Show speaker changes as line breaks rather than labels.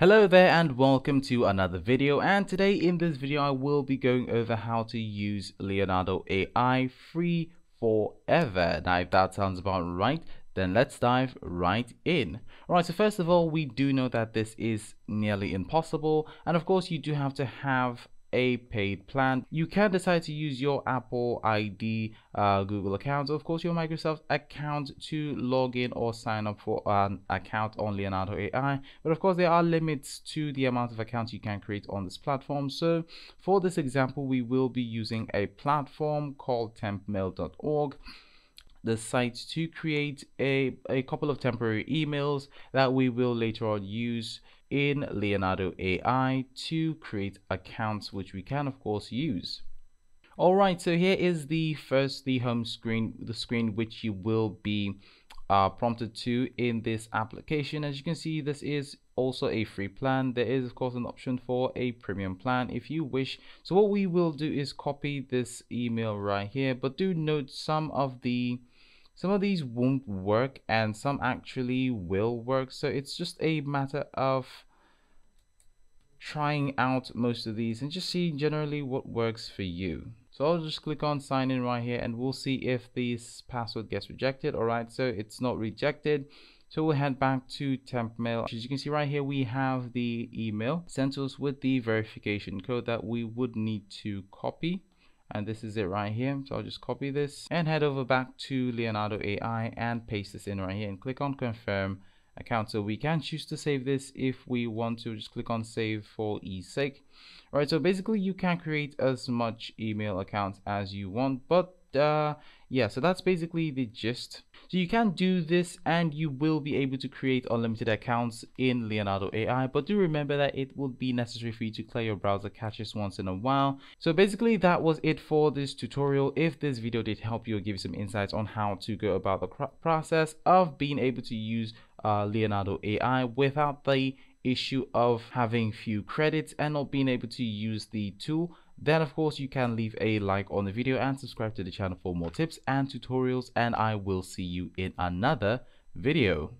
Hello there and welcome to another video and today in this video I will be going over how to use Leonardo AI free forever. Now if that sounds about right then let's dive right in. Alright so first of all we do know that this is nearly impossible and of course you do have to have a paid plan. You can decide to use your Apple ID, uh, Google account, or of course your Microsoft account to log in or sign up for an account on Leonardo AI. But of course, there are limits to the amount of accounts you can create on this platform. So for this example, we will be using a platform called tempmail.org the site to create a, a couple of temporary emails that we will later on use in Leonardo AI to create accounts which we can of course use. Alright, so here is the first, the home screen, the screen which you will be uh, prompted to in this application. As you can see, this is also a free plan. There is of course an option for a premium plan if you wish. So what we will do is copy this email right here, but do note some of the some of these won't work and some actually will work so it's just a matter of trying out most of these and just see generally what works for you so I'll just click on sign in right here and we'll see if this password gets rejected. Alright so it's not rejected. So we'll head back to temp mail. As you can see right here we have the email. Sent to us with the verification code that we would need to copy. And this is it right here. So i'll just copy this and head over back to leonardo ai and paste this in right here and click on confirm account. So we can choose to save this if we want to just click on save for ease sake all right so basically you can create as much email accounts as you want but uh yeah so that's basically the gist. So you can do this and you will be able to create unlimited accounts in leonardo ai but do remember that it will be necessary for you to clear your browser caches once in a while. So basically that was it for this tutorial. If this video did help you or give you some insights on how to go about the process of being able to use uh, leonardo ai without the issue of having few credits and not being able to use the tool then of course you can leave a like on the video and subscribe to the channel for more tips and tutorials and I will see you in another video.